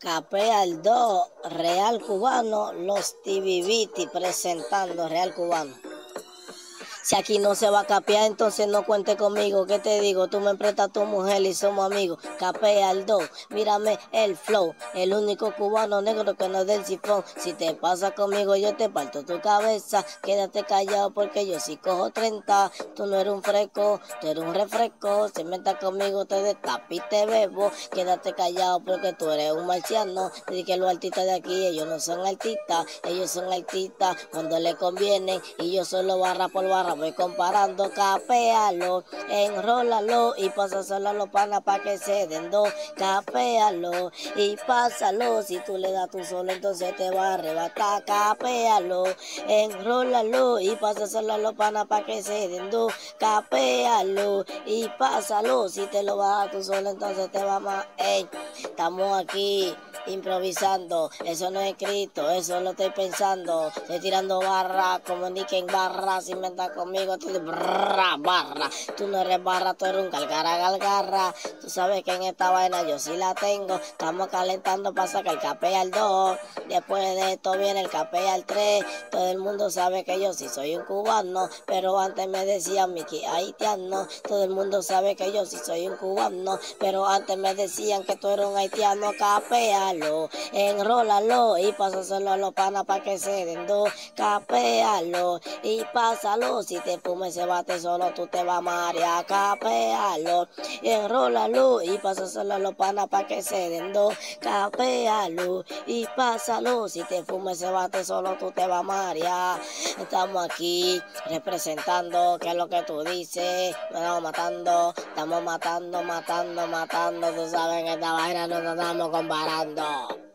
Capea el 2, Real Cubano, los TVBT presentando Real Cubano. Si aquí no se va a capear, entonces no cuente conmigo. ¿Qué te digo? Tú me prestas tu mujer y somos amigos. Capea el 2, mírame el flow. El único cubano negro que no es del sifón. Si te pasa conmigo, yo te parto tu cabeza. Quédate callado porque yo sí cojo 30. Tú no eres un fresco, tú eres un refresco. Si metas conmigo, te destapo y te bebo. Quédate callado porque tú eres un marciano. Dije que los artistas de aquí, ellos no son artistas. Ellos son artistas cuando le conviene. Y yo solo barra por barra voy comparando, capéalo, enrólalo y pásaselo a los panas para que se den dos, capéalo y pásalo, si tú le das tu solo entonces te va a arrebatar, capéalo, enrólalo y pásaselo a los panas para que se den dos, capéalo y pásalo, si te lo vas a tú solo entonces te va más, estamos aquí improvisando, eso no es escrito, eso lo estoy pensando, estoy tirando barra, como en barra, si me está conmigo, tú barra, barra, tú no eres barra, tú eres un galgara, galgarra, tú sabes que en esta vaina yo sí la tengo, estamos calentando para sacar el capé al 2, después de esto viene el capé al 3, todo el mundo sabe que yo sí soy un cubano, pero antes me decían Miki haitiano, todo el mundo sabe que yo sí soy un cubano, pero antes me decían que tú eres un haitiano, capea enrólalo y pásaselo a los panas para que se den dos, capéalo y pásalo, si te fumes ese bate solo tú te vas a marear, capéalo, enrólalo y pásaselo a los panas para que se den dos, capéalo y pásalo, si te fumes ese bate solo tú te vas a marear, estamos aquí representando que es lo que tú dices, me estamos matando, estamos matando, matando, matando, tú sabes que esta vaina no nos estamos comparando.